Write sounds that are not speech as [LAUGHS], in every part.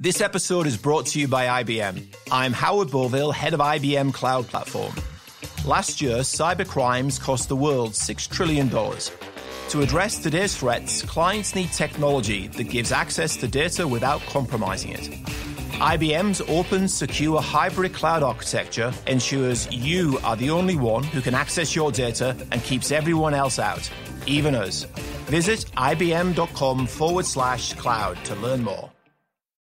This episode is brought to you by IBM. I'm Howard Boville, head of IBM Cloud Platform. Last year, cybercrimes cost the world $6 trillion. To address today's threats, clients need technology that gives access to data without compromising it. IBM's open, secure hybrid cloud architecture ensures you are the only one who can access your data and keeps everyone else out, even us. Visit ibm.com forward slash cloud to learn more.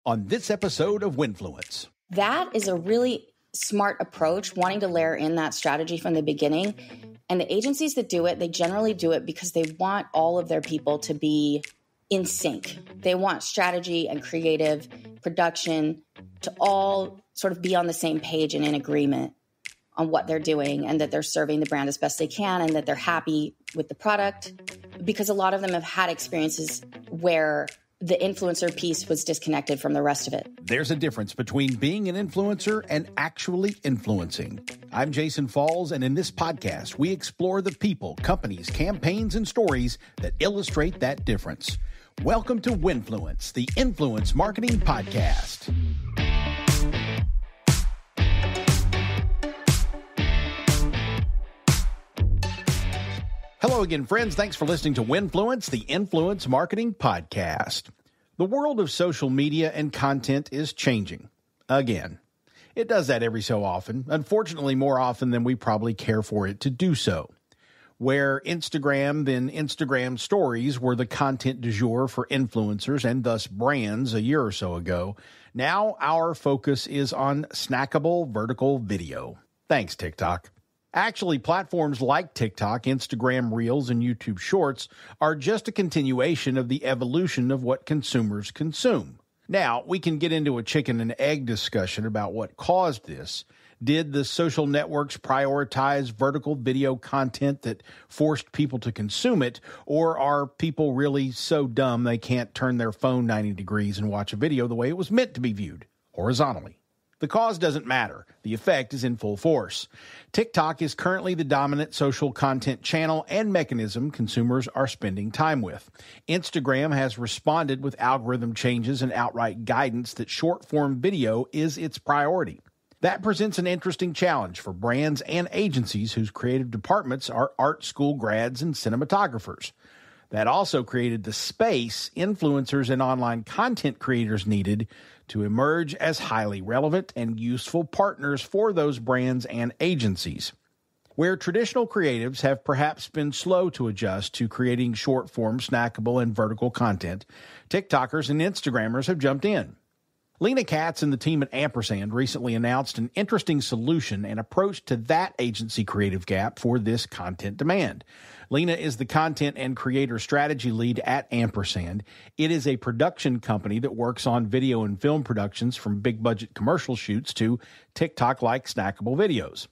On this episode of Winfluence, that is a really smart approach, wanting to layer in that strategy from the beginning. And the agencies that do it, they generally do it because they want all of their people to be in sync. They want strategy and creative production to all sort of be on the same page and in agreement on what they're doing and that they're serving the brand as best they can and that they're happy with the product because a lot of them have had experiences where the influencer piece was disconnected from the rest of it. There's a difference between being an influencer and actually influencing. I'm Jason Falls, and in this podcast, we explore the people, companies, campaigns, and stories that illustrate that difference. Welcome to Winfluence, the influence marketing podcast. Hello again, friends. Thanks for listening to Winfluence, the influence marketing podcast. The world of social media and content is changing again. It does that every so often, unfortunately, more often than we probably care for it to do so. Where Instagram, then Instagram stories were the content du jour for influencers and thus brands a year or so ago, now our focus is on snackable vertical video. Thanks, TikTok. Actually, platforms like TikTok, Instagram Reels, and YouTube Shorts are just a continuation of the evolution of what consumers consume. Now, we can get into a chicken and egg discussion about what caused this. Did the social networks prioritize vertical video content that forced people to consume it, or are people really so dumb they can't turn their phone 90 degrees and watch a video the way it was meant to be viewed, horizontally? The cause doesn't matter. The effect is in full force. TikTok is currently the dominant social content channel and mechanism consumers are spending time with. Instagram has responded with algorithm changes and outright guidance that short form video is its priority. That presents an interesting challenge for brands and agencies whose creative departments are art school grads and cinematographers. That also created the space influencers and online content creators needed to emerge as highly relevant and useful partners for those brands and agencies. Where traditional creatives have perhaps been slow to adjust to creating short form, snackable, and vertical content, TikTokers and Instagrammers have jumped in. Lena Katz and the team at Ampersand recently announced an interesting solution and approach to that agency creative gap for this content demand. Lena is the content and creator strategy lead at Ampersand. It is a production company that works on video and film productions from big budget commercial shoots to TikTok like snackable videos.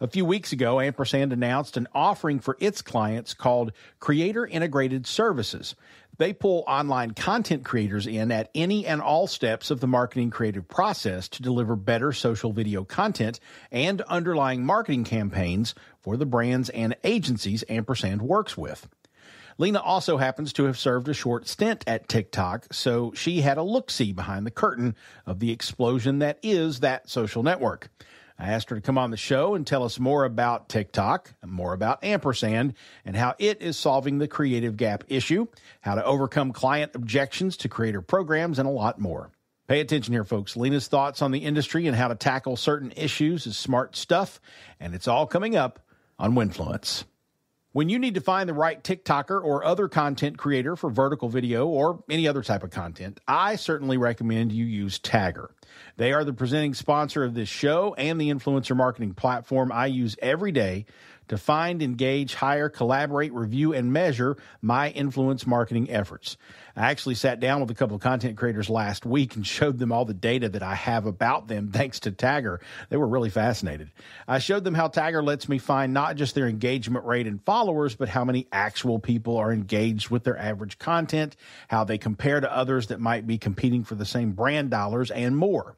A few weeks ago, Ampersand announced an offering for its clients called Creator Integrated Services. They pull online content creators in at any and all steps of the marketing creative process to deliver better social video content and underlying marketing campaigns for the brands and agencies Ampersand works with. Lena also happens to have served a short stint at TikTok, so she had a look see behind the curtain of the explosion that is that social network. I asked her to come on the show and tell us more about TikTok, more about Ampersand, and how it is solving the creative gap issue, how to overcome client objections to creator programs, and a lot more. Pay attention here, folks. Lena's thoughts on the industry and how to tackle certain issues is smart stuff, and it's all coming up on Winfluence. When you need to find the right TikToker or other content creator for vertical video or any other type of content, I certainly recommend you use Tagger. They are the presenting sponsor of this show and the influencer marketing platform I use every day to find, engage, hire, collaborate, review, and measure my influence marketing efforts. I actually sat down with a couple of content creators last week and showed them all the data that I have about them thanks to Tagger. They were really fascinated. I showed them how Tagger lets me find not just their engagement rate and followers, but how many actual people are engaged with their average content, how they compare to others that might be competing for the same brand dollars, and more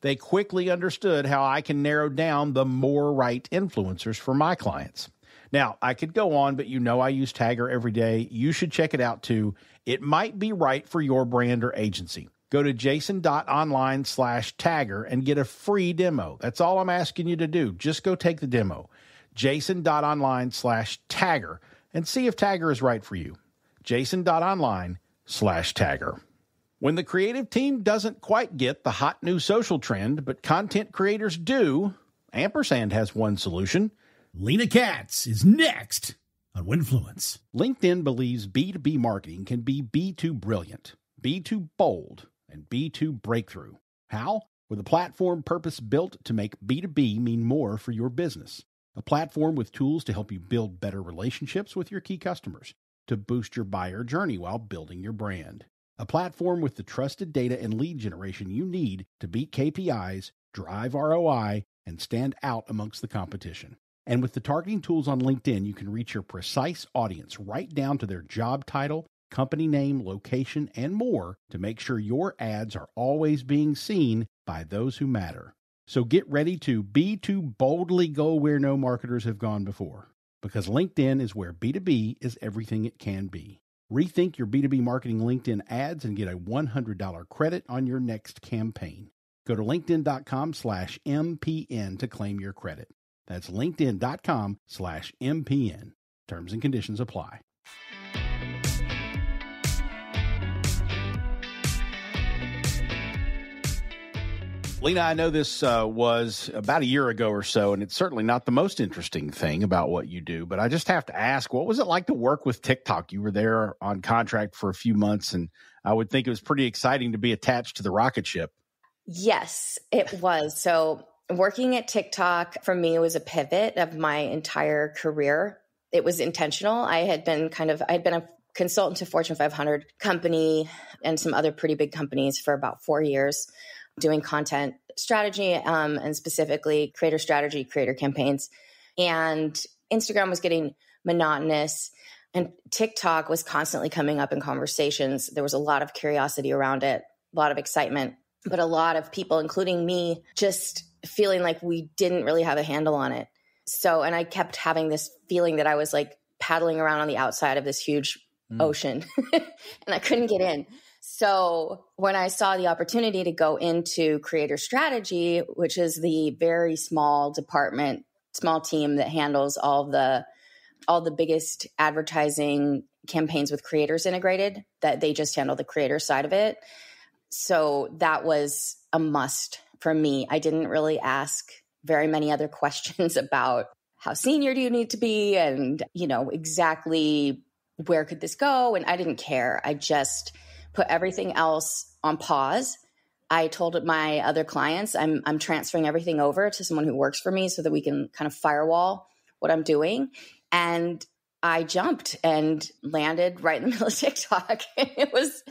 they quickly understood how I can narrow down the more right influencers for my clients. Now, I could go on, but you know I use Tagger every day. You should check it out too. It might be right for your brand or agency. Go to jason.online slash tagger and get a free demo. That's all I'm asking you to do. Just go take the demo. jason.online slash tagger and see if Tagger is right for you. jason.online slash tagger. When the creative team doesn't quite get the hot new social trend, but content creators do, Ampersand has one solution. Lena Katz is next on Winfluence. LinkedIn believes B2B marketing can be B2 brilliant, B2 bold, and B2 breakthrough. How? With a platform purpose built to make B2B mean more for your business. A platform with tools to help you build better relationships with your key customers, to boost your buyer journey while building your brand. A platform with the trusted data and lead generation you need to beat KPIs, drive ROI, and stand out amongst the competition. And with the targeting tools on LinkedIn, you can reach your precise audience right down to their job title, company name, location, and more to make sure your ads are always being seen by those who matter. So get ready to B2 boldly go where no marketers have gone before. Because LinkedIn is where B2B is everything it can be. Rethink your B2B marketing LinkedIn ads and get a $100 credit on your next campaign. Go to linkedin.com slash MPN to claim your credit. That's linkedin.com slash MPN. Terms and conditions apply. Lena, I know this uh, was about a year ago or so, and it's certainly not the most interesting thing about what you do, but I just have to ask what was it like to work with TikTok? You were there on contract for a few months, and I would think it was pretty exciting to be attached to the rocket ship. Yes, it was. So, working at TikTok for me was a pivot of my entire career. It was intentional. I had been kind of, I had been a consultant to Fortune 500 company and some other pretty big companies for about four years doing content strategy um, and specifically creator strategy, creator campaigns. And Instagram was getting monotonous. And TikTok was constantly coming up in conversations. There was a lot of curiosity around it, a lot of excitement, but a lot of people, including me, just feeling like we didn't really have a handle on it. So, and I kept having this feeling that I was like paddling around on the outside of this huge mm. ocean [LAUGHS] and I couldn't get in. So when I saw the opportunity to go into creator strategy, which is the very small department, small team that handles all the all the biggest advertising campaigns with creators integrated, that they just handle the creator side of it. So that was a must for me. I didn't really ask very many other [LAUGHS] questions about how senior do you need to be and, you know, exactly where could this go? And I didn't care. I just put everything else on pause. I told my other clients I'm I'm transferring everything over to someone who works for me so that we can kind of firewall what I'm doing. And I jumped and landed right in the [LAUGHS] middle of TikTok. it was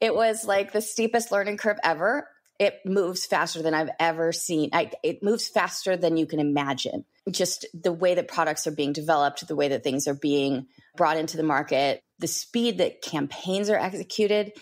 it was like the steepest learning curve ever. It moves faster than I've ever seen. I, it moves faster than you can imagine. Just the way that products are being developed, the way that things are being brought into the market, the speed that campaigns are executed,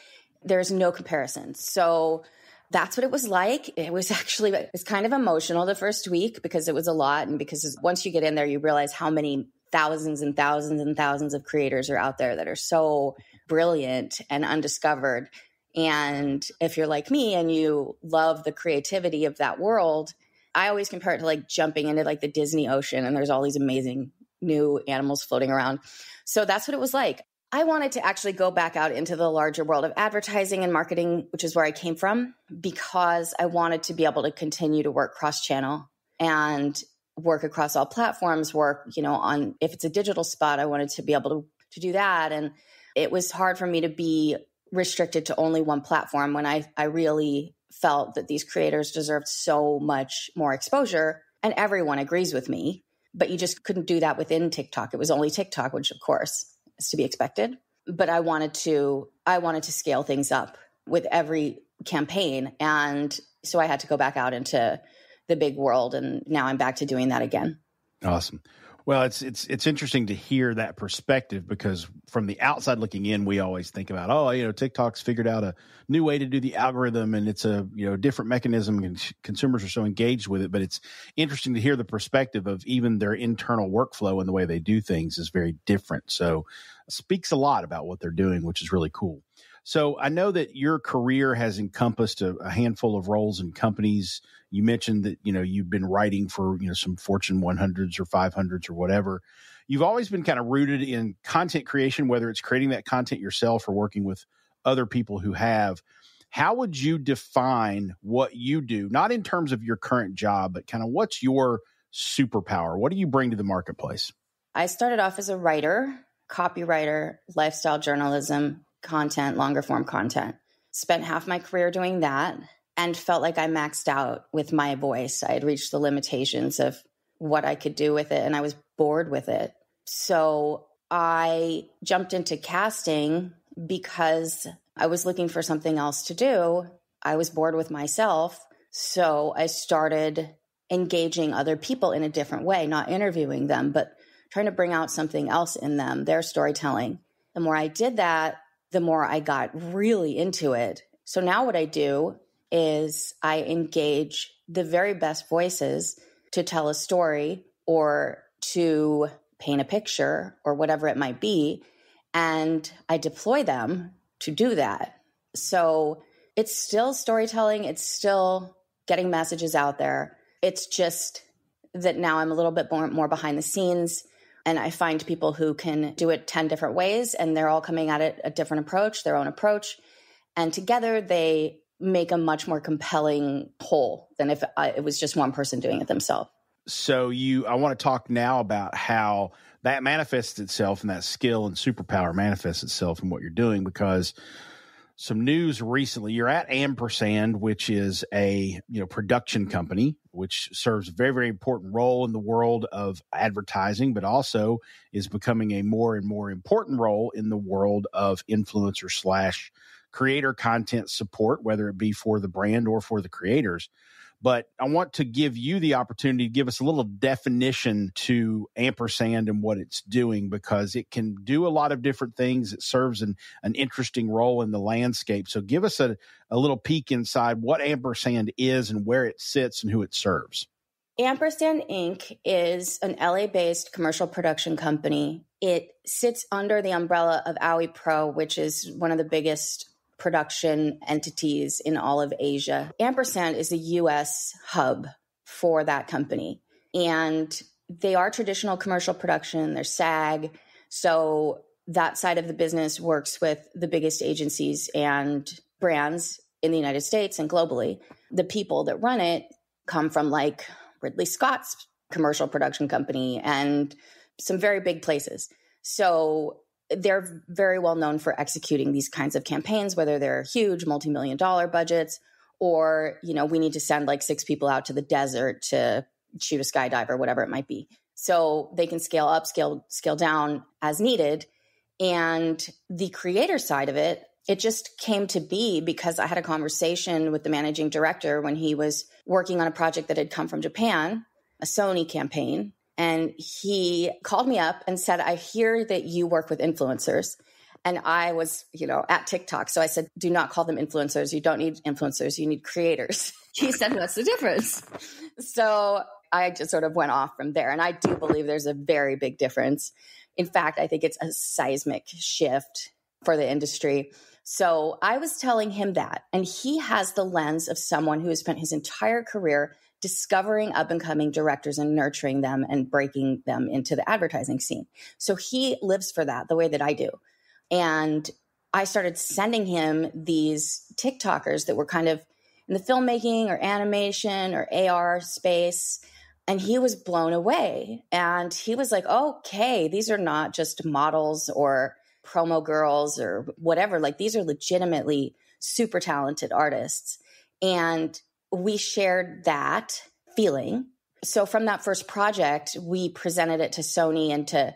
there's no comparison. So that's what it was like. It was [LAUGHS] actually was kind of emotional the first week because it was a lot and because once you get in there you realize how many thousands and thousands and thousands of creators are out there that are so brilliant and undiscovered. And if you're like me and you love the creativity of that world, I always compare it to like jumping into like the Disney Ocean and there's all these amazing new animals floating around. So that's what it was like. I wanted to actually go back out into the larger world of advertising and marketing, which is where I came from, because I wanted to be able to continue to work cross channel and work across all platforms, work, you know, on if it's a digital spot, I wanted to be able to, to do that. And it was hard for me to be restricted to only one platform when I, I really felt that these creators deserved so much more exposure. And everyone agrees with me, but you just couldn't do that within TikTok. It was only TikTok, which of course is to be expected. But I wanted to I wanted to scale things up with every campaign. And so I had to go back out into the big world and now I'm back to doing that again. Awesome. Well, it's it's it's interesting to hear that perspective because from the outside looking in, we always think about, oh, you know, TikTok's figured out a new way to do the algorithm, and it's a you know different mechanism, and consumers are so engaged with it. But it's interesting to hear the perspective of even their internal workflow and the way they do things is very different. So, speaks a lot about what they're doing, which is really cool. So I know that your career has encompassed a, a, handful of roles in companies. You mentioned that you know you've been writing for you know some Fortune 100s or 500s or whatever. You've always been kind of rooted in content creation, whether it's creating that content yourself or working with other people who have. How would you define what you do, not in terms of your current job, but kind of what's your superpower? What do you bring to the marketplace? I started off as a writer, copywriter, lifestyle journalism, content, longer form content. Spent half my career doing that and felt like I maxed out with my voice. I had reached the limitations of what I could do with it and I was bored with it. So I jumped into casting because I was looking for something else to do. I was bored with myself. So I started engaging other people in a different way, not interviewing them, but trying to bring out something else in them, their storytelling. The more I did that, the more I got really into it. So now what I do is I engage the very best voices to tell a story or to paint a picture or whatever it might be. And I deploy them to do that. So it's still storytelling, it's still getting messages out there. It's just that now I'm a little bit more, more behind the scenes and I find people who can do it 10 different ways and they're all coming at it a different approach, their own approach. And together they make a much more compelling whole than if uh, it was just one person doing it themselves. So you I want to talk now about how that manifests itself and that skill and superpower manifests itself in what you're doing because some news recently. You're at Ampersand, which is a you know production company, which serves a very very important role in the world of advertising, but also is becoming a more and more important role in the world of influencer slash creator content support, whether it be for the brand or for the creators. But I want to give you the opportunity to give us a little definition to ampersand and what it's doing because it can do a lot of different things. It serves an, an interesting role in the landscape. So give us a, a little peek inside what ampersand is and where it sits and who it serves. Ampersand Inc. is an LA based commercial production company. It sits under the umbrella of Aoi Pro, which is one of the biggest production entities in all of Asia. Ampersand is a US hub for that company. And they are traditional commercial production, they're SAG. So that side of the business works with the biggest agencies and brands in the United States and globally. The people that run it come from like Ridley Scott's commercial production company and some very big places. So they're very well known for executing these kinds of campaigns, whether they're huge multi-million dollar budgets or, you know, we need to send like six people out to the desert to shoot a skydiver, whatever it might be. So they can scale up, scale, scale down as needed. And the creator side of it, it just came to be because I had a conversation with the managing director when he was working on a project that had come from Japan, a Sony campaign and he called me up and said, I hear that you work with influencers. And I was, you know, at TikTok. So I said, do not call them influencers. You don't need influencers. You need creators. [LAUGHS] he said, what's the difference? So I just sort of went off from there. And I do believe there's a very big difference. In fact, I think it's a seismic shift for the industry. So I was telling him that. And he has the lens of someone who has spent his entire career discovering up and coming directors and nurturing them and breaking them into the advertising scene. So he lives for that the way that I do. And I started sending him these TikTokers that were kind of in the filmmaking or animation or AR space. And he was blown away. And he was like, okay, these are not just models or promo girls or whatever. Like these are legitimately super talented artists. And we shared that feeling. So from that first project, we presented it to Sony and to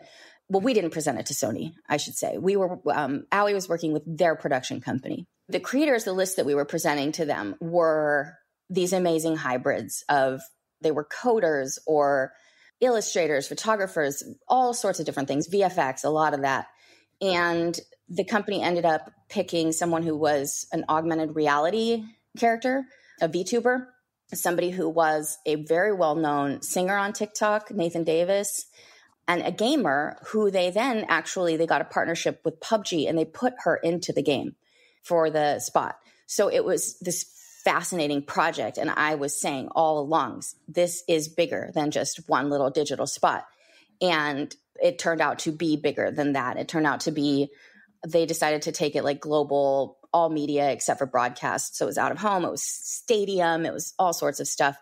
well, we didn't present it to Sony, I should say. We were um, was working with their production company. The creators, the list that we were presenting to them were these amazing hybrids of they were coders or illustrators, photographers, all sorts of different things, VFX, a lot of that. And the company ended up picking someone who was an augmented reality character a VTuber, somebody who was a very well known singer on TikTok, Nathan Davis, and a gamer who they then actually they got a partnership with PUBG and they put her into the game. for the spot. So it was this fascinating project. And I was saying all along, this is bigger than just one little digital spot. And it turned out to be bigger than that. It turned out to be, they decided to take it like global, all media except for broadcast. So it was out of home, it was stadium, it was all sorts of stuff.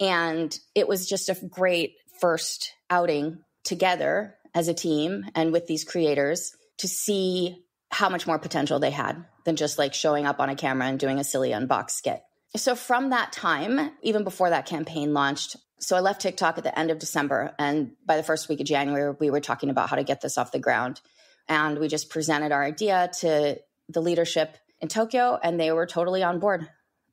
And it was just a great first outing together as a team and with these creators to see how much more potential they had than just like showing up on a camera and doing a silly unbox skit. So from that time, even before that campaign launched, so I left TikTok at the end of December. And by the first week of January, we were talking about how to get this off the ground. And we just presented our idea to the leadership in Tokyo, and they were totally on board.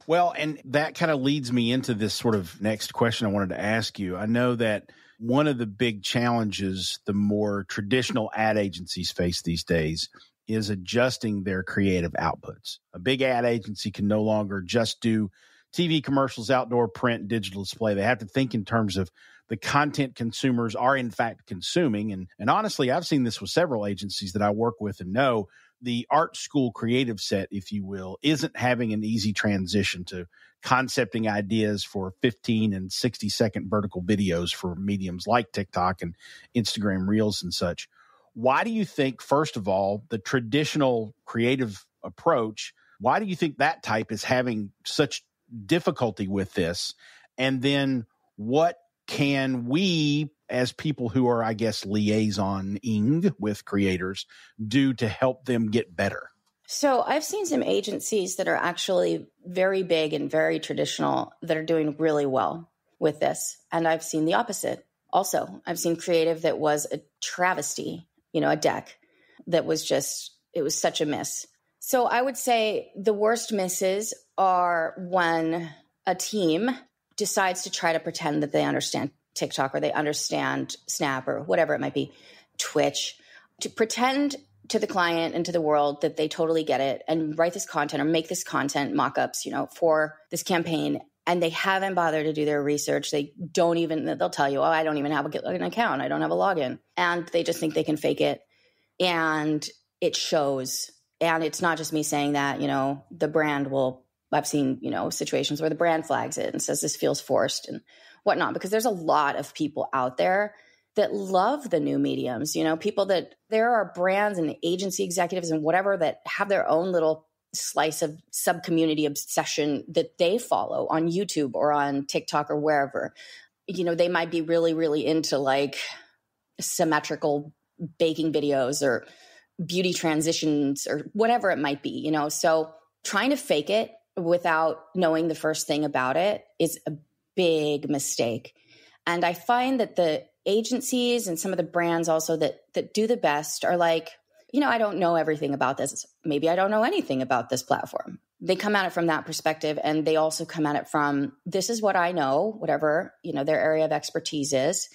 Well, and that kind of leads me into this sort of next question I wanted to ask you. I know that one of the big challenges the more traditional ad agencies face these days is adjusting their creative outputs. A big ad agency can no longer just do TV commercials, outdoor print, digital display. They have to think in terms of the content consumers are in fact consuming. And, and honestly, I've seen this with several agencies that I work with and know the art school creative set, if you will, isn't having an easy transition to concepting ideas for 15 and 60 second vertical videos for mediums like TikTok and Instagram Reels and such. Why do you think, first of all, the traditional creative approach, why do you think that type is having such difficulty with this? And then what can we, as people who are, I guess, liaisoning with creators, do to help them get better? So I've seen some agencies that are actually very big and very traditional that are doing really well with this. And I've seen the opposite also. I've seen creative that was a travesty, you know, a deck that was just, it was such a miss. So I would say the worst misses are when a team decides to try to pretend that they understand TikTok or they understand Snap or whatever it might be, Twitch, to pretend to the client and to the world that they totally get it and write this content or make this content mock-ups, you know, for this campaign and they haven't bothered to do their research. They don't even they'll tell you, "Oh, I don't even have an account. I don't have a login." And they just think they can fake it. And it shows. And it's not just me saying that, you know, the brand will I've seen, you know, situations where the brand flags it and says this feels forced and whatnot, because there's a lot of people out there that love the new mediums. You know, people that there are brands and agency executives and whatever that have their own little slice of sub community obsession that they follow on YouTube or on TikTok or wherever. You know, they might be really, really into like symmetrical baking videos or beauty transitions or whatever it might be, you know. So trying to fake it without knowing the first thing about it is a big mistake. And I find that the agencies and some of the brands also that that do the best are like, you know, I don't know everything about this. Maybe I don't know anything about this platform. They come at it from that perspective and they also come at it from this is what I know, whatever, you know, their area of expertise is,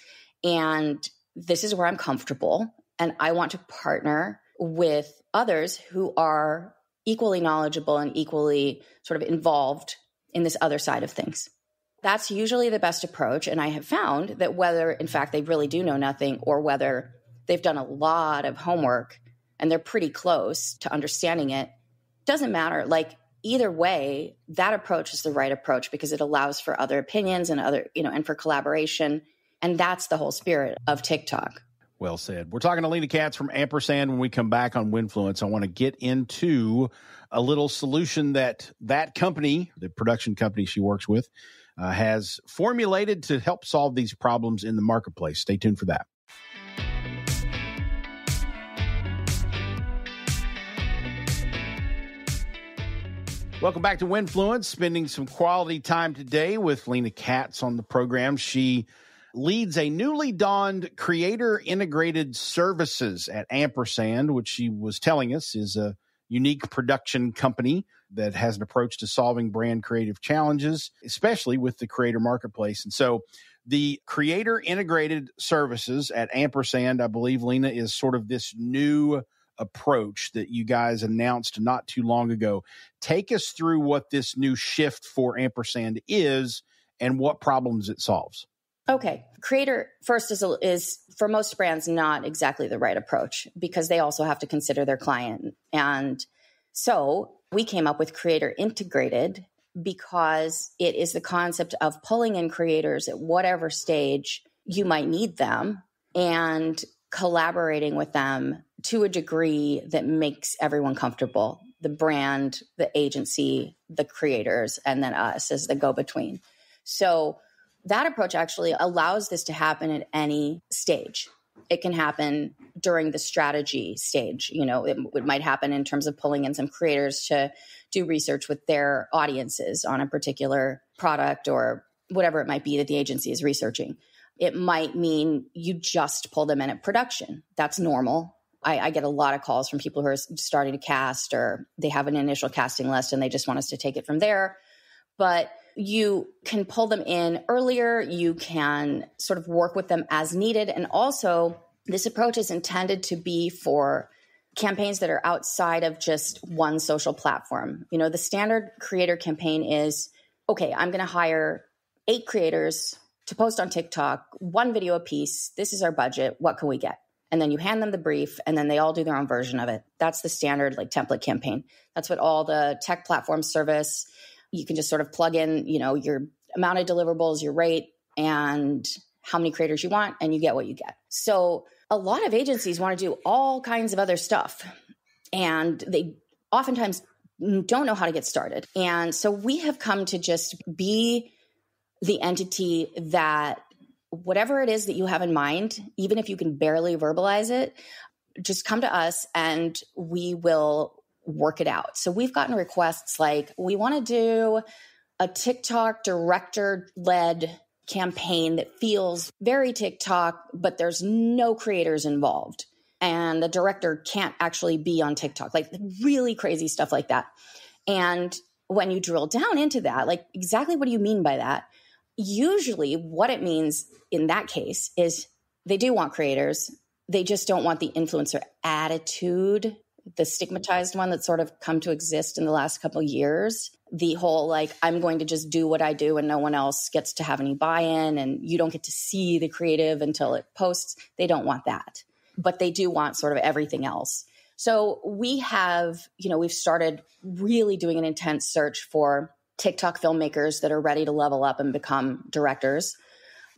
and this is where I'm comfortable and I want to partner with others who are equally knowledgeable and equally sort of involved in this other side of things. That's usually the best approach. And I have found that whether, in fact, they really do know nothing or whether they've done a lot of homework and they're pretty close to understanding it, doesn't matter. Like, either way, that approach is the right approach because it allows for other opinions and other, you know, and for collaboration. And that's the whole spirit of TikTok. Well said. We're talking to Lena Katz from Ampersand. When we come back on Winfluence, I want to get into a little solution that that company, the production company she works with, uh, has formulated to help solve these problems in the marketplace. Stay tuned for that. Welcome back to Winfluence. Spending some quality time today with Lena Katz on the program. She leads a newly dawned creator integrated services at Ampersand, which she was telling us is a unique production company that has an approach to solving brand creative challenges, especially with the creator marketplace. And so the creator integrated services at Ampersand, I believe, Lena, is sort of this new approach that you guys announced not too long ago. Take us through what this new shift for Ampersand is and what problems it solves. Okay. Creator first is, is for most brands not exactly the right approach because they also have to consider their client. And so We came up with Creator Integrated because it is the concept of pulling in creators at whatever stage you might need them and collaborating with them to a degree that makes everyone comfortable the brand, the agency, the creators, and then us as the go between. So that approach actually allows this to happen at any stage. It can happen during the strategy stage. You know, it, it might happen in terms of pulling in some creators to do research with their audiences on a particular product or whatever it might be that the agency is researching. It might mean you just pull them in at production. That's normal. I, I, get a lot of calls from people who are starting to cast or they have an initial casting list and they just want us to take it from there. But you can pull them in earlier, you can sort of work with them as needed. And also, this approach is intended to be for campaigns that are outside of just one social platform. You know, the standard creator campaign is okay, I'm going to hire eight creators to post on TikTok, one video a piece. This is our budget. What can we get? And then you hand them the brief and then they all do their own version of it. That's the standard like template campaign. That's what all the tech platforms service you can just sort of plug in, you know, your amount of deliverables, your rate, and how many creators you want, and you get what you get. So a lot of agencies want to do all kinds of other stuff, and they oftentimes don't know how to get started. And so we have come to just be the entity that whatever it is that you have in mind, even if you can barely verbalize it, just come to us and we will work it out. So we've gotten requests like, we want to do a TikTok director led campaign that feels very TikTok, but there's no creators involved. And the director can't actually be on TikTok, like really crazy stuff like that. And when you drill down into that, like exactly what do you mean by that? Usually, what it means in that case is they do want creators, they just don't want the influencer attitude the stigmatized one that's sort of come to exist in the last couple years the whole like i'm going to just do what i do and no one else gets to have any buy-in and you don't get to see the creative until it posts they don't want that. But they do want sort of everything else. So we have you know we've started really doing an intense search for tiktok filmmakers that are ready to level up and become directors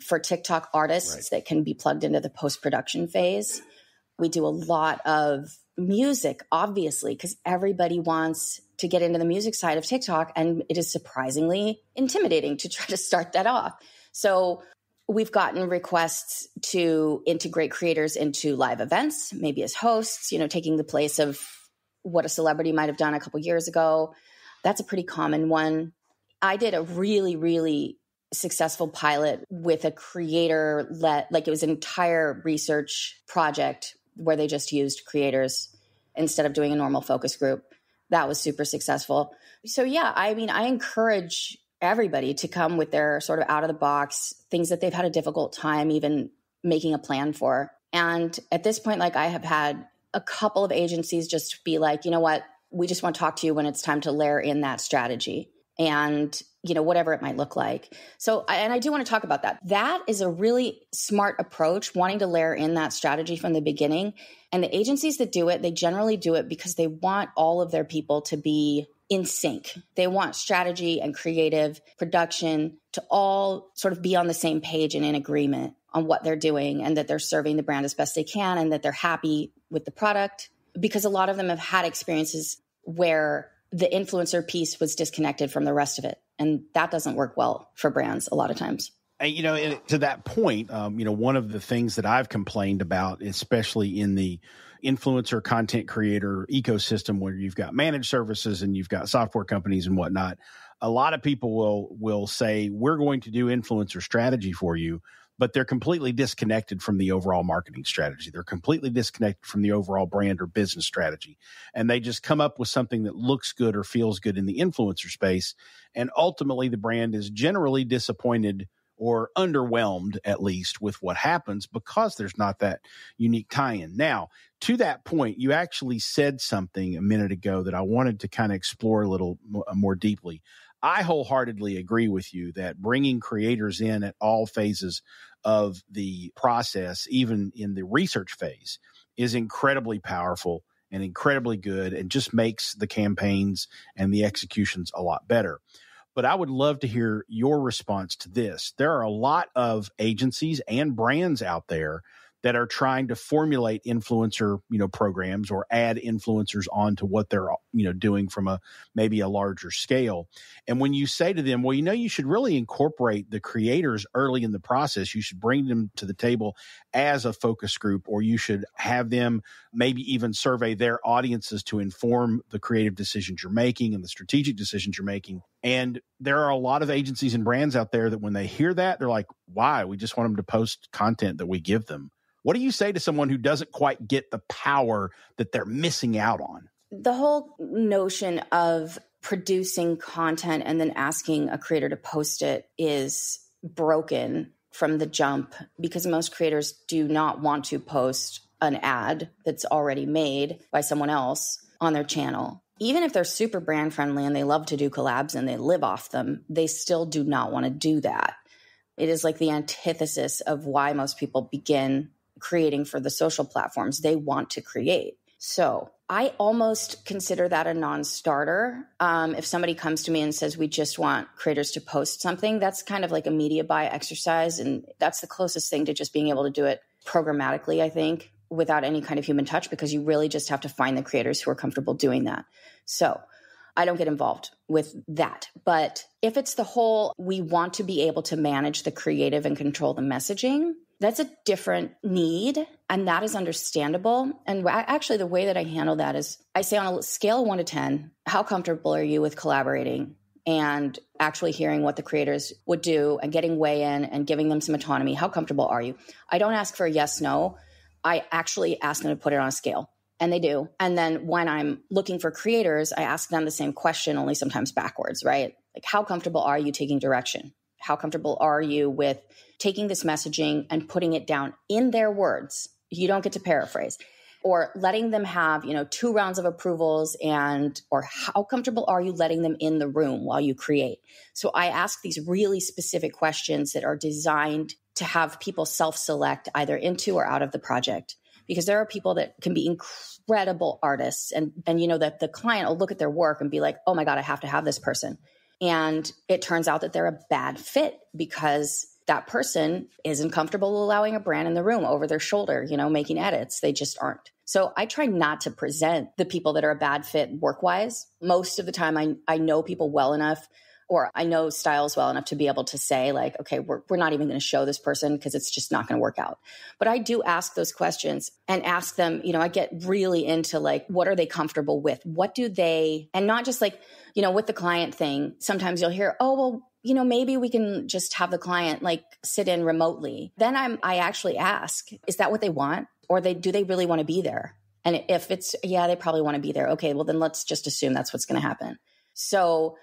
for tiktok artists right. that can be plugged into the post-production phase. We do a lot of music, obviously, because everybody wants to get into the music side of TikTok. And it is surprisingly intimidating to [LAUGHS] try to start that off. So we've gotten requests to integrate creators into live events, maybe as hosts, you know, taking the place of what a celebrity might have done a couple years ago. That's a pretty common one. I did a really, really successful pilot with a creator let like it was an entire research project where they just used creators instead of doing a normal focus group. That was super successful. So, yeah, I mean, I encourage everybody to come with their sort of out of the box things that they've had a difficult time even making a plan for. And at this point, like I have had a couple of agencies just be like, you know what, we just want to talk to you when it's time to layer in that strategy. And you know whatever it might look like. So and i do want to talk about that. That is a really smart approach wanting to layer in that strategy from the beginning. And the agencies that do it they generally do it because they want all of their people to be in sync. They want strategy and creative production to all sort of be on the same page and in agreement on what they're doing and that they're serving the brand as best they can and that they're happy with the product. Because a lot of them have had experiences where the influencer piece was disconnected from the rest of it and that doesn't work well for brands a lot of times. And you know to that point um, you know one of the things that i've complained about especially in the influencer content creator ecosystem where you've got managed services and you've got software companies and whatnot a lot of people will will say we're going to do influencer strategy for you but they're completely disconnected from the overall marketing strategy. They're completely disconnected from the overall brand or business strategy. And they just come up with something that looks good or feels good in the influencer space. And ultimately, the brand is generally disappointed or underwhelmed, at least, with what happens because there's not that unique tie in. Now, to that point, you actually said something a minute ago that I wanted to kind of explore a little uh, more deeply. I wholeheartedly agree with you that bringing creators in at all phases of the process, even in the research phase, is incredibly powerful and incredibly good and just makes the campaigns and the executions a lot better. But I would love to hear your response to this. There are a lot of agencies and brands out there that are trying to formulate influencer, you know, programs or add influencers onto what they're, you know, doing from a maybe a larger scale. And when you say to them, well, you know, you should really incorporate the creators early in the process, you should bring them to the table as a focus group, or you should have them maybe even survey their audiences to inform the creative decisions you're making and the strategic decisions you're making. And there are a lot of agencies and brands out there that when they hear that, they're like, why? We just want them to post content that we give them. What do you say to someone who doesn't quite get the power that they're missing out on? The whole notion of producing content and then asking a creator to post it is broken from the jump because most creators do not want to post an ad that's already made by someone else on their channel. Even if they're super brand friendly and they love to do collabs and they live off them, they still do not want to do that. It is like the antithesis of why most people begin creating for the social platforms they want to create. So I almost consider that a non starter. Um, if somebody comes to me and says, we just want creators to post something, that's kind of like a media buy exercise. And that's the closest thing to just being able to do it programmatically, I think, without any kind of human touch, because you really just have to find the creators who are comfortable doing that. So I don't get involved with that. But if it's the whole, we want to be able to manage the creative and control the messaging, that's a different need and that is understandable. And actually the way that i handle that is i say on a scale of 1 to 10 how comfortable are you with collaborating and actually hearing what the creators would do and getting weigh in and giving them some autonomy? How comfortable are you? I don't ask for a yes no. I actually ask them to put it on a scale and they do. And then when i'm looking for creators i ask them the same question only sometimes backwards right? Like how comfortable are you taking direction how comfortable are you with taking this messaging and putting it down in their words? You don't get to paraphrase. Or letting them have you know two rounds of approvals and or how comfortable are you letting them in the room while you create? So i ask these really specific questions that are designed to have people self-select either into or out of the project. Because there are people that can be incredible artists and and you know that the client will look at their work and be like oh my god i have to have this person and it turns out that they're a bad fit because that person isn't comfortable allowing a brand in the room over their shoulder, you know, making edits. They just aren't. So I try not to present the people that are a bad fit work wise. Most of the time, I, I know people well enough or I know styles well enough to be able to say, like, okay, we're, we're not even going to show this person because it's just not going to work out. But I do ask those questions and ask them, you know, I get really into like, what are they comfortable with? What do they, and not just like, you know, with the client thing, sometimes you'll hear, oh, well, you know, maybe we can just have the client like sit in remotely. Then I'm, I actually ask, is that what they want? Or they, do they really want to be there? And if it's, yeah, they probably want to be there. Okay, well, then let's just assume that's what's going to happen. So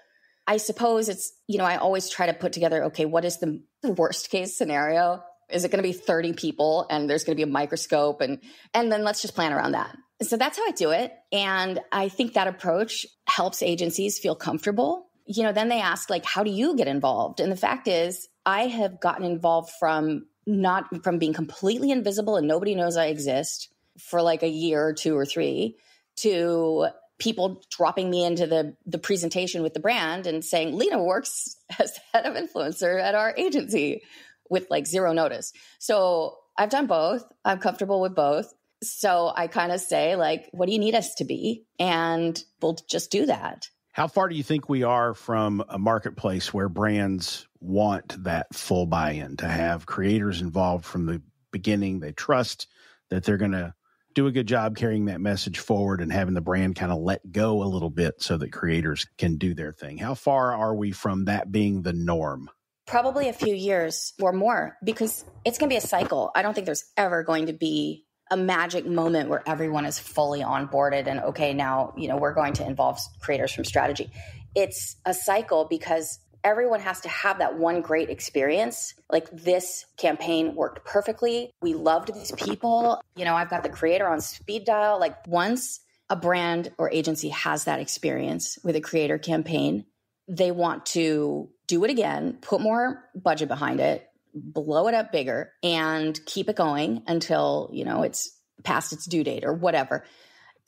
I suppose it's, you know, I always try to put together, okay, what is the, worst case scenario? Is it going to be 30 people and there's going to be a microscope and and then let's just plan around that. So that's how I do it and I think that approach helps agencies feel comfortable. You know, then they ask like how do you get involved? And the fact is I have gotten involved from not from being completely invisible and nobody knows I exist for like a year or two or three to people dropping me into the the presentation with the brand and saying Lena works as head of influencer at our agency with like zero notice. So I've done both. I'm comfortable with both. So I kind of say like what do you need us to be and we'll just do that. How far do you think we are from a marketplace where brands want that full buy-in to have creators involved from the beginning they trust that they're going to do a good job carrying that message forward and having the brand kind of let go a little bit so that creators can do their thing. How far are we from that being the norm? Probably a few years or more because it's going to be a cycle. I don't think there's ever going to be a magic moment where everyone is fully onboarded and okay, now, you know, we're going to involve creators from strategy. It's a cycle because everyone has to have that one great experience. Like this campaign worked perfectly. We loved these people. You know, I've got the creator on speed dial. Like once a brand or agency has that experience with a creator campaign, they want to do it again, put more budget behind it, blow it up bigger and keep it going until, you know, it's past its due date or whatever.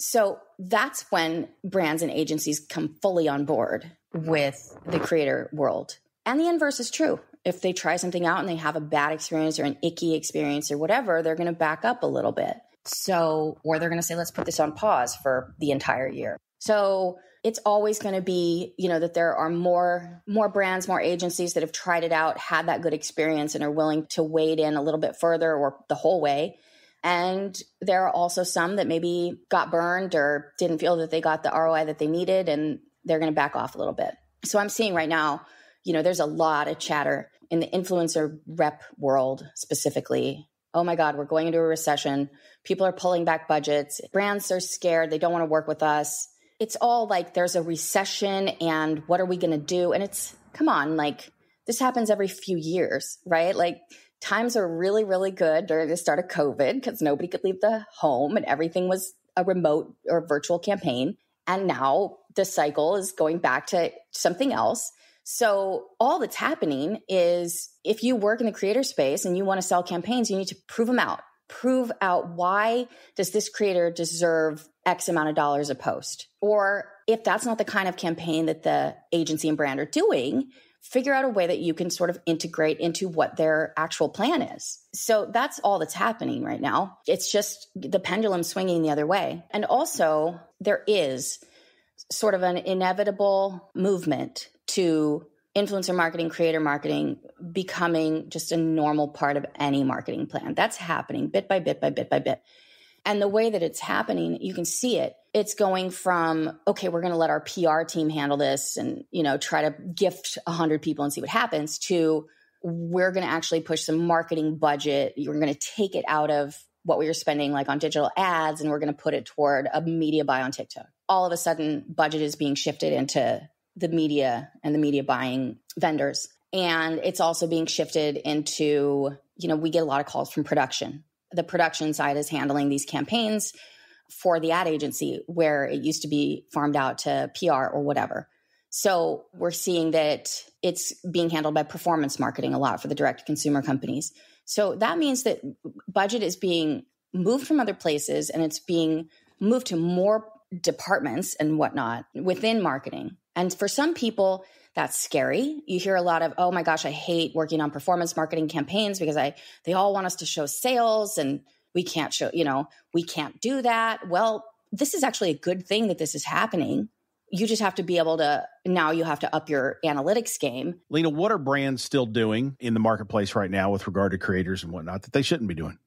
So that's when brands and agencies come fully on board with the creator world. And the inverse is true. If they try something out and they have a bad experience or an icky experience or whatever, they're going to back up a little bit. So, or they're going to say, let's put this on pause for the entire year. So, it's always going to be you know that there are more more brands more agencies that have tried it out had that good experience and are willing to wade in a little bit further or the whole way and there are also some that maybe got burned or didn't feel that they got the roi that they needed and they're going to back off a little bit. So i'm seeing right now you know there's a lot of chatter in the influencer rep world specifically. Oh my god we're going into a recession. People are pulling back budgets. Brands are scared. They don't want to work with us. It's all like there's a recession and what are we going to do? And it's, come on, like this happens every few years, right? Like times are really, really good during the start of COVID because nobody could leave the home and everything was a remote or virtual campaign. And now the cycle is going back to something else. So all that's happening is if you work in the creator space and you want to sell campaigns, you need to prove them out. Prove out why does this creator deserve X amount of dollars a post. Or if that's not the kind of campaign that the agency and brand are doing, figure out a way that you can sort of integrate into what their actual plan is. So that's all that's happening right now. It's just the pendulum swinging the other way. And also, there is sort of an inevitable movement to influencer marketing, creator marketing becoming just a normal part of any marketing plan. That's happening bit by bit by bit by bit. And the way that it's happening, you can see it. It's going from, okay, we're going to let our PR team handle this and, you know, try to gift 100 people and see what happens to we're going to actually push some marketing budget. You're going to take it out of what we were spending like on digital ads and we're going to put it toward a media buy on TikTok. All of a sudden, budget is being shifted into the media and the media buying vendors. And it's also being shifted into, you know, we get a lot of calls from production the production side is handling these campaigns for the ad agency where it used to be farmed out to PR or whatever. So we're seeing that it's being handled by performance marketing a lot for the direct consumer companies. So that means that budget is being moved from other places and it's being moved to more departments and whatnot within marketing. And for some people, that's scary. You hear a lot of, oh my gosh, I hate working on performance marketing campaigns because I they all want us to show sales and we can't show, you know, we can't do that. Well, this is actually a good thing that this is happening. You just have to be able to now you have to up your analytics game. Lena, what are brands still doing in the marketplace right now with regard to creators and whatnot that they shouldn't be doing?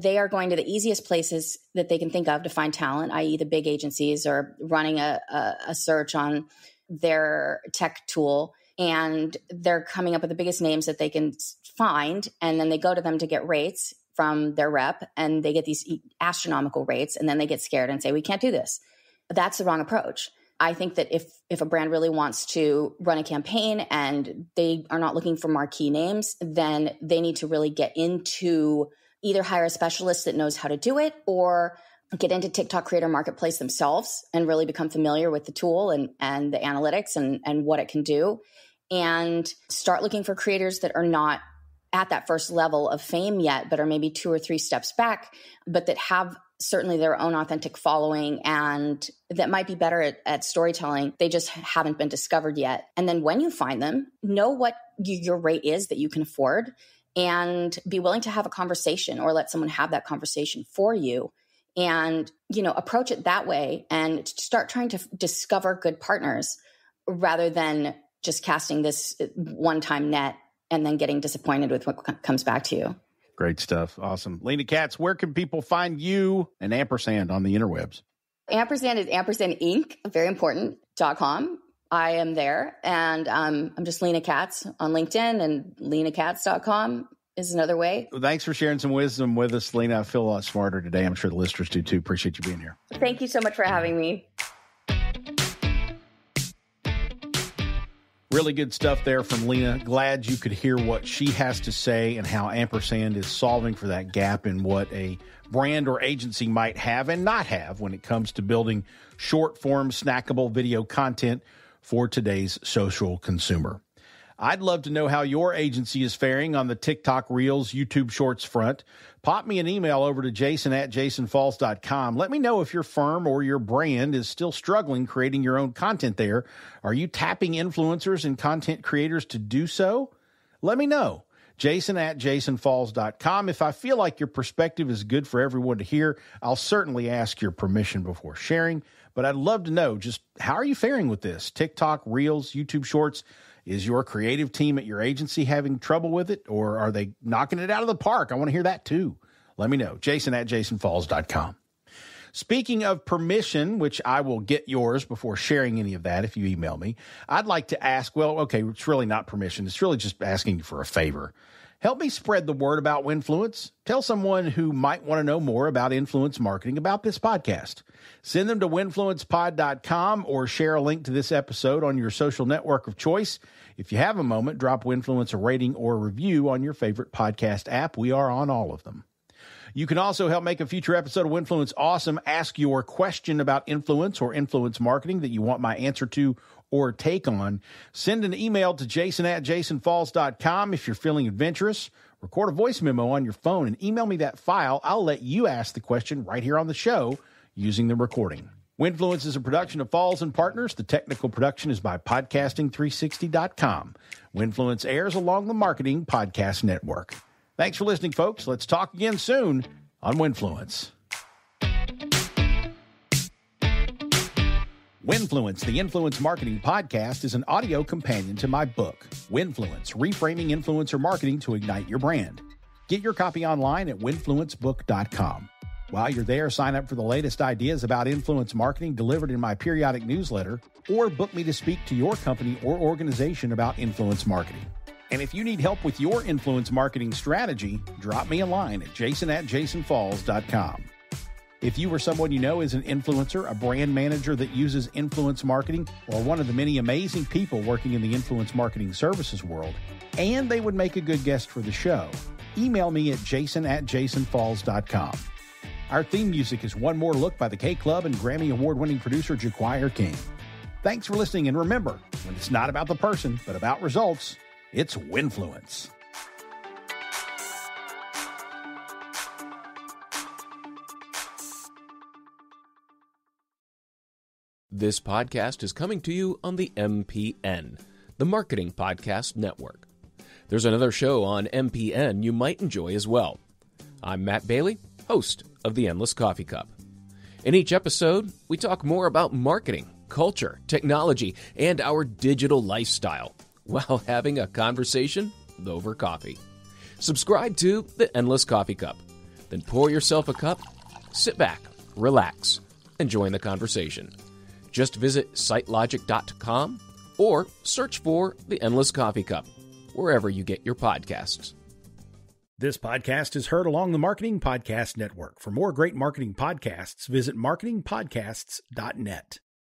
They are going to the easiest places that they can think of to find talent, i.e., the big agencies, or running a, a, a search on their tech tool and they're coming up with the biggest names that they can find and then they go to them to get rates from their rep and they get these astronomical rates and then they get scared and say we can't do this. That's the wrong approach. I think that if if a brand really wants to run a campaign and they are not looking for marquee names then they need to really get into either hire a specialist that knows how to do it or get into TikTok creator marketplace themselves and really become familiar with the tool and, and the analytics and, and what it can do. And start looking for creators that are not at that first level of fame yet, but are maybe two or three steps back, but that have certainly their own authentic following and that might be better at, at, storytelling. They just haven't been discovered yet. And then when you find them, know what you, your rate is that you can afford and be willing to have a conversation or let someone have that conversation for you and you know approach it that way and start trying to f- discover good partners rather than just casting this uh, one time net and then getting disappointed with what c- comes back to you. Great stuff. Awesome. Lena katz where can people find you and ampersand on the interwebs? Ampersand is ampersand inc very important dot com. I am there and um, i'm just lena katz on linkedin and lenakatz.com is another way. thanks for sharing some wisdom with us, Lena. I feel a lot smarter today. I'm sure the listeners do too. Appreciate you being here. Thank you so much for having me. Really good stuff there from Lena. Glad you could hear what she has to say and how Ampersand is solving for that gap in what a brand or agency might have and not have when it comes to building short form, snackable video content for today's social consumer. I'd love to know how your agency is faring on the TikTok Reels, YouTube Shorts front. Pop me an email over to jason at jasonfalls.com. Let me know if your firm or your brand is still struggling creating your own content there. Are you tapping influencers and content creators to do so? Let me know. Jason at jasonfalls.com. If I feel like your perspective is good for everyone to hear, I'll certainly ask your permission before sharing. But I'd love to know just how are you faring with this? TikTok, Reels, YouTube Shorts. Is your creative team at your agency having trouble with it or are they knocking it out of the park? I want to hear that too. Let me know. Jason at jasonfalls.com. Speaking of permission, which I will get yours before sharing any of that if you email me, I'd like to ask well, okay, it's really not permission. It's really just asking for a favor. Help me spread the word about Winfluence. Tell someone who might want to know more about influence marketing about this podcast. Send them to winfluencepod.com or share a link to this episode on your social network of choice. If you have a moment, drop Winfluence a rating or review on your favorite podcast app. We are on all of them. You can also help make a future episode of Winfluence awesome. Ask your question about influence or influence marketing that you want my answer to or take on. Send an email to jason at jasonfalls.com if you're feeling adventurous. Record a voice memo on your phone and email me that file. I'll let you ask the question right here on the show using the recording. Winfluence is a production of Falls and Partners. The technical production is by podcasting360.com. Winfluence airs along the Marketing Podcast Network. Thanks for listening, folks. Let's talk again soon on Winfluence. Winfluence, the Influence Marketing Podcast, is an audio companion to my book, Winfluence Reframing Influencer Marketing to Ignite Your Brand. Get your copy online at winfluencebook.com. While you're there, sign up for the latest ideas about influence marketing delivered in my periodic newsletter, or book me to speak to your company or organization about influence marketing. And if you need help with your influence marketing strategy, drop me a line at jason at jasonfalls.com. If you or someone you know is an influencer, a brand manager that uses influence marketing, or one of the many amazing people working in the influence marketing services world, and they would make a good guest for the show, email me at jason at jasonfalls.com. Our theme music is One More Look by the K Club and Grammy Award winning producer Jacquire King. Thanks for listening, and remember, when it's not about the person, but about results, it's Winfluence. This podcast is coming to you on the MPN, the Marketing Podcast Network. There's another show on MPN you might enjoy as well. I'm Matt Bailey, host of The Endless Coffee Cup. In each episode, we talk more about marketing, culture, technology, and our digital lifestyle [LAUGHS] while having a conversation over coffee. Subscribe to The Endless Coffee Cup. Then pour yourself a cup, sit back, relax, and join the conversation. Just visit sitelogic.com or search for The Endless Coffee Cup wherever you get your podcasts. This podcast is heard along the Marketing Podcast Network. For more great marketing podcasts, visit marketingpodcasts.net.